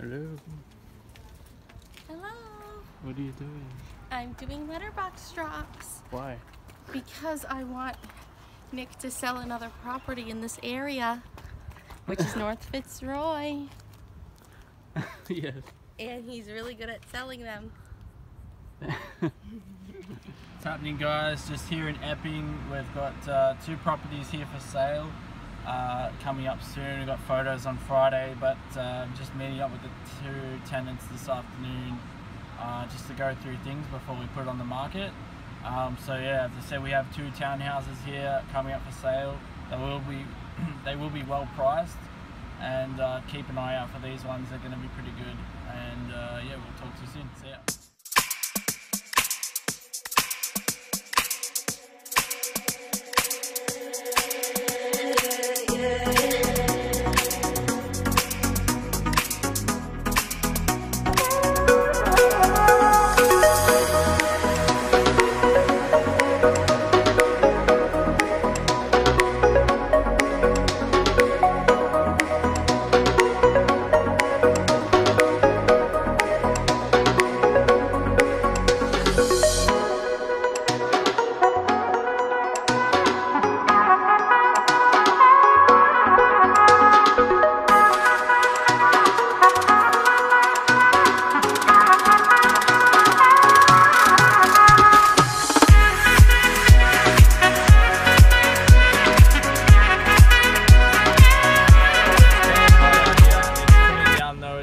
Hello. Hello. What are you doing? I'm doing letterbox drops Why? because I want Nick to sell another property in this area, which is North Fitzroy, yes. and he's really good at selling them. What's happening guys? Just here in Epping, we've got uh, two properties here for sale. Uh, coming up soon, we've got photos on Friday, but uh, just meeting up with the two tenants this afternoon uh, just to go through things before we put it on the market. Um, so yeah, as I said, we have two townhouses here coming up for sale. They will be, they will be well priced, and uh, keep an eye out for these ones. They're going to be pretty good. And uh, yeah, we'll talk to you soon. See ya.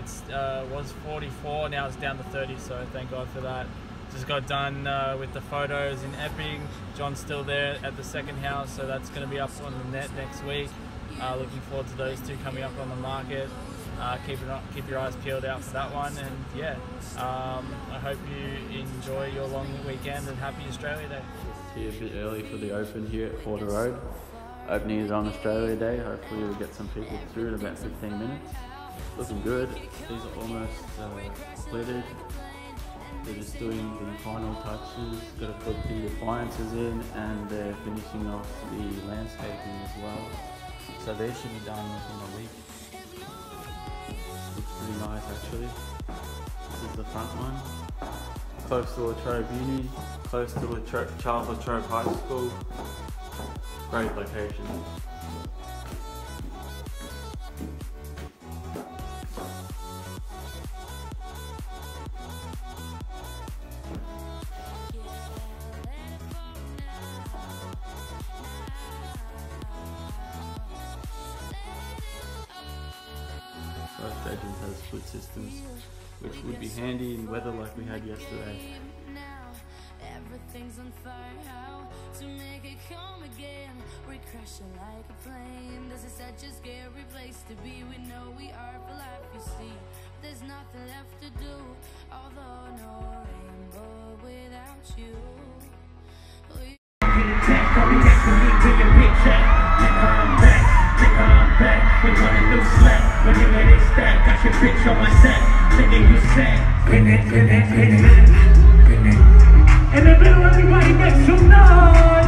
It's uh, was 44 now it's down to 30 so thank god for that just got done uh, with the photos in Epping John's still there at the second house so that's going to be up on the net next week uh, looking forward to those two coming up on the market uh, keep, it, keep your eyes peeled out for that one and yeah um, I hope you enjoy your long weekend and happy Australia Day Here a bit early for the open here at Porter Road. Opening is on Australia Day. Hopefully we'll get some people through in about 15 minutes. Looking good. These are almost uh, completed. They're just doing the final touches. Got to put the appliances in and they're finishing off the landscaping as well. So they should be done within a week. Looks pretty nice actually. This is the front one close to La Trobe Uni, close to La Trobe, Charles La Trobe High School. Great location. Both bedrooms have split systems, which would be handy in weather like we had yesterday. Everything's on fire, how to make it again? We crush it like a flame. This is such a scary place to be. We know we are for life, you see. There's nothing left to do, In the middle, everybody make some noise.